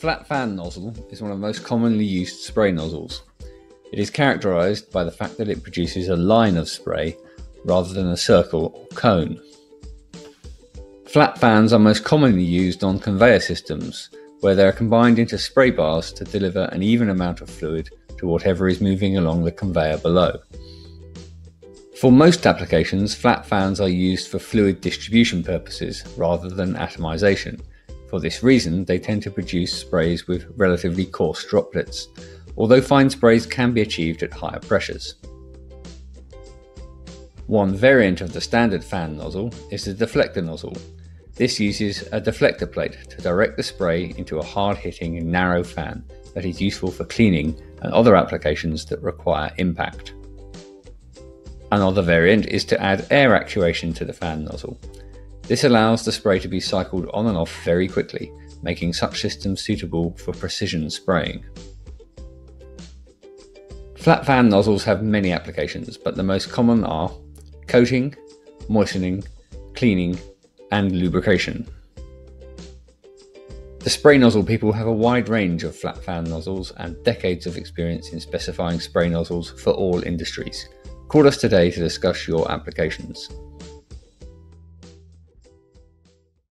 flat fan nozzle is one of the most commonly used spray nozzles. It is characterized by the fact that it produces a line of spray rather than a circle or cone. Flat fans are most commonly used on conveyor systems, where they are combined into spray bars to deliver an even amount of fluid to whatever is moving along the conveyor below. For most applications, flat fans are used for fluid distribution purposes rather than atomization. For this reason, they tend to produce sprays with relatively coarse droplets, although fine sprays can be achieved at higher pressures. One variant of the standard fan nozzle is the deflector nozzle. This uses a deflector plate to direct the spray into a hard hitting narrow fan that is useful for cleaning and other applications that require impact. Another variant is to add air actuation to the fan nozzle. This allows the spray to be cycled on and off very quickly, making such systems suitable for precision spraying. Flat fan nozzles have many applications, but the most common are coating, moistening, cleaning, and lubrication. The spray nozzle people have a wide range of flat fan nozzles and decades of experience in specifying spray nozzles for all industries. Call us today to discuss your applications.